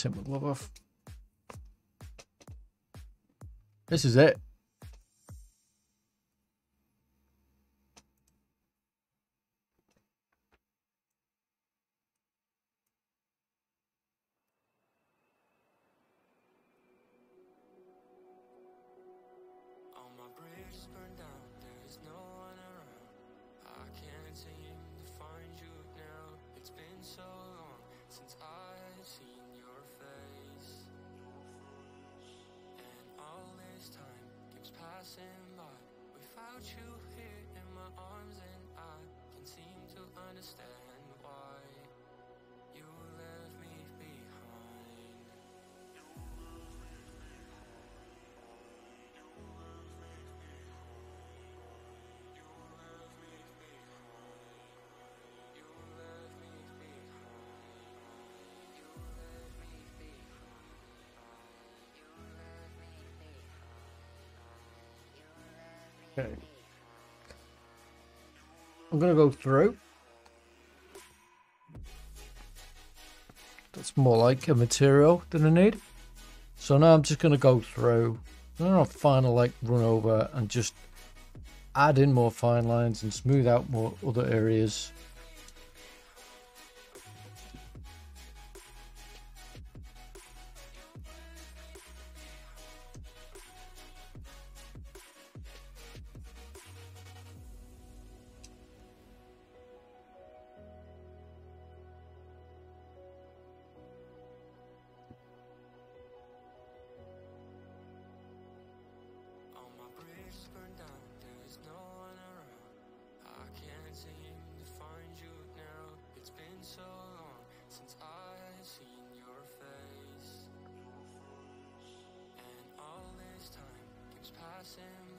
Tim off. This is it. Without you here in my arms, and I can't seem to understand Okay. I'm gonna go through. That's more like a material than I need. So now I'm just gonna go through. I'm gonna final like run over and just add in more fine lines and smooth out more other areas. crossing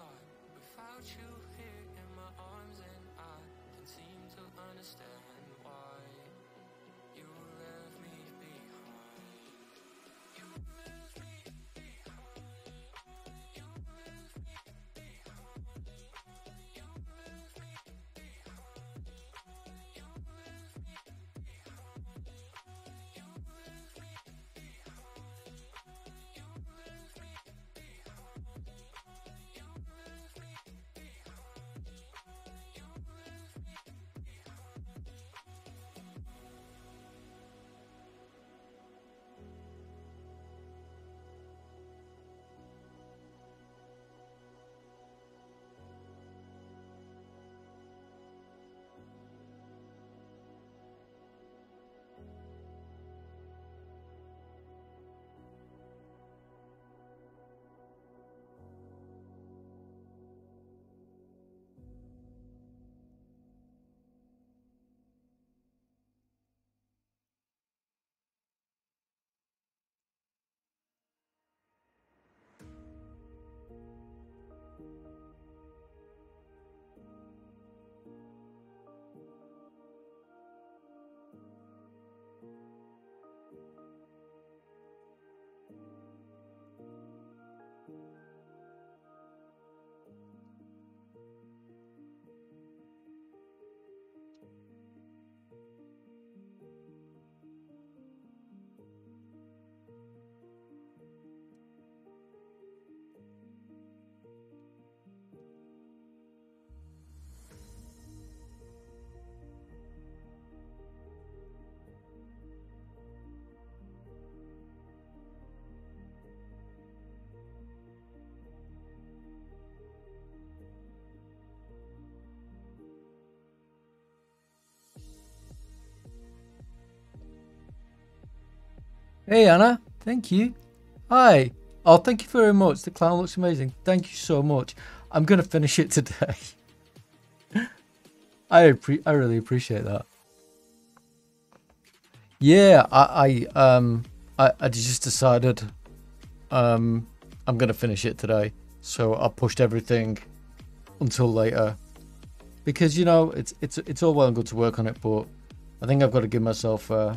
Hey Anna, thank you. Hi. Oh, thank you very much. The clown looks amazing. Thank you so much. I'm gonna finish it today. I I really appreciate that. Yeah, I, I um I, I just decided um I'm gonna finish it today. So I pushed everything until later. Because you know, it's it's it's all well and good to work on it, but I think I've got to give myself uh,